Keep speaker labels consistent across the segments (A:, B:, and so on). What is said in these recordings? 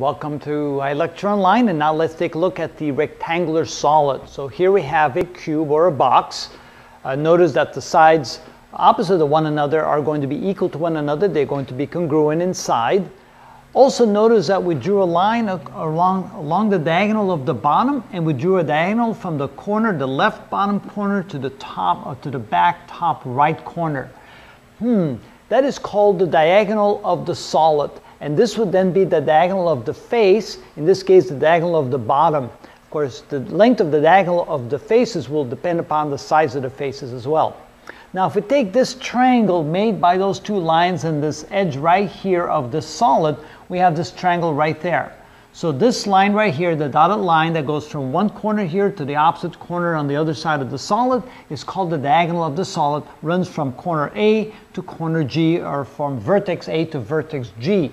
A: Welcome to I Lecture Online and now let's take a look at the rectangular solid. So here we have a cube or a box. Uh, notice that the sides opposite of one another are going to be equal to one another. They're going to be congruent inside. Also notice that we drew a line along, along the diagonal of the bottom and we drew a diagonal from the corner, the left bottom corner to the top or to the back top right corner. Hmm, that is called the diagonal of the solid. And this would then be the diagonal of the face, in this case the diagonal of the bottom. Of course, the length of the diagonal of the faces will depend upon the size of the faces as well. Now if we take this triangle made by those two lines and this edge right here of the solid, we have this triangle right there. So this line right here, the dotted line that goes from one corner here to the opposite corner on the other side of the solid is called the diagonal of the solid, runs from corner A to corner G or from vertex A to vertex G.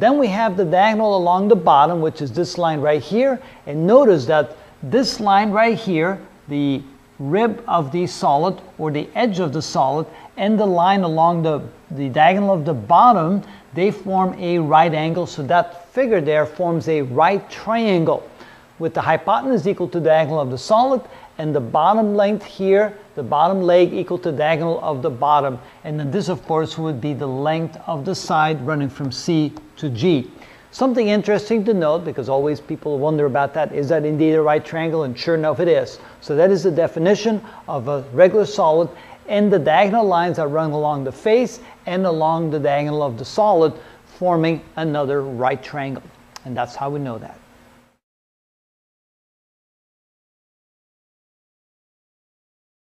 A: Then we have the diagonal along the bottom, which is this line right here. And notice that this line right here, the rib of the solid or the edge of the solid and the line along the, the diagonal of the bottom, they form a right angle. So that figure there forms a right triangle with the hypotenuse equal to the diagonal of the solid and the bottom length here, the bottom leg equal to diagonal of the bottom. And then this, of course, would be the length of the side running from C to G. Something interesting to note, because always people wonder about that, is that indeed a right triangle? And sure enough, it is. So that is the definition of a regular solid. And the diagonal lines are run along the face and along the diagonal of the solid, forming another right triangle. And that's how we know that.